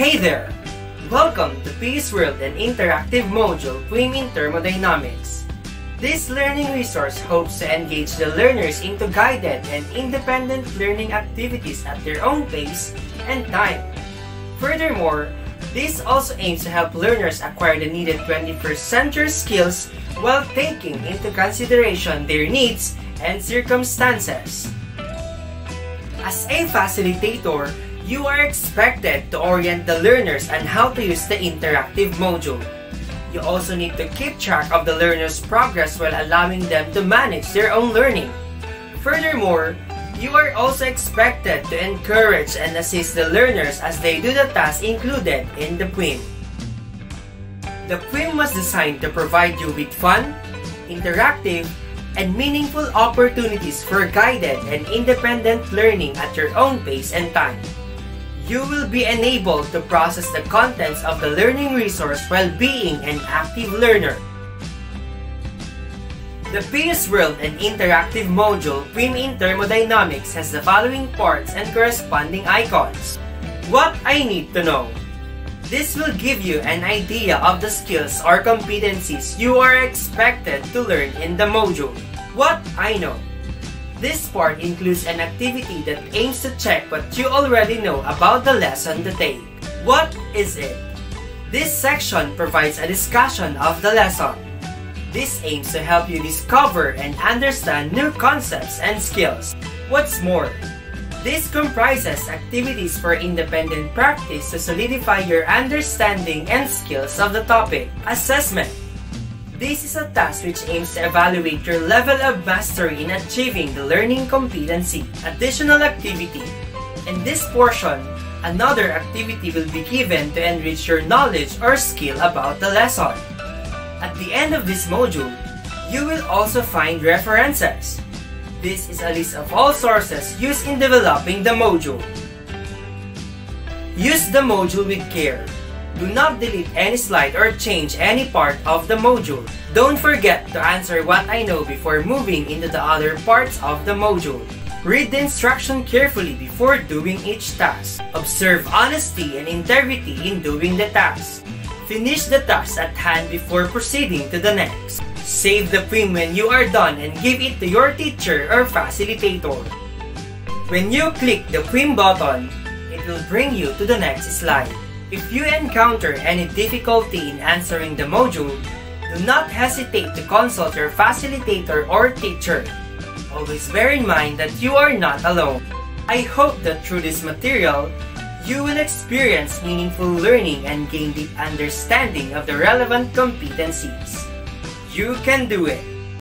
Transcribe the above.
Hey there! Welcome to PIO'S World and Interactive Module in Thermodynamics. This learning resource hopes to engage the learners into guided and independent learning activities at their own pace and time. Furthermore, this also aims to help learners acquire the needed 21st century skills while taking into consideration their needs and circumstances. As a facilitator, you are expected to orient the learners on how to use the interactive module. You also need to keep track of the learner's progress while allowing them to manage their own learning. Furthermore, you are also expected to encourage and assist the learners as they do the tasks included in the PWIM. The PWIM was designed to provide you with fun, interactive, and meaningful opportunities for guided and independent learning at your own pace and time you will be enabled to process the contents of the learning resource while being an active learner. The PIO'S World and Interactive module PWIM in Thermodynamics has the following parts and corresponding icons. What I need to know. This will give you an idea of the skills or competencies you are expected to learn in the module. What I know. This part includes an activity that aims to check what you already know about the lesson to take. What is it? This section provides a discussion of the lesson. This aims to help you discover and understand new concepts and skills. What's more, this comprises activities for independent practice to solidify your understanding and skills of the topic. Assessment this is a task which aims to evaluate your level of mastery in achieving the learning competency. Additional activity. In this portion, another activity will be given to enrich your knowledge or skill about the lesson. At the end of this module, you will also find references. This is a list of all sources used in developing the module. Use the module with care do not delete any slide or change any part of the module. Don't forget to answer what I know before moving into the other parts of the module. Read the instruction carefully before doing each task. Observe honesty and integrity in doing the task. Finish the task at hand before proceeding to the next. Save the PWIM when you are done and give it to your teacher or facilitator. When you click the PWIM button, it will bring you to the next slide. If you encounter any difficulty in answering the module, do not hesitate to consult your facilitator or teacher. Always bear in mind that you are not alone. I hope that through this material, you will experience meaningful learning and gain deep understanding of the relevant competencies. You can do it!